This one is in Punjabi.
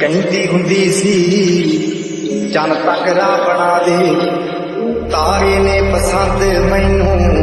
ਕਹਿੰਦੀ ਹੁੰਦੀ ਸੀ। ਚੰਨ ਤੱਕ ਰਾਹ ਬਣਾ ਦੇ। ਤਾਰੇ ਨੇ ਪਸੰਦ ਮੈਨੂੰ।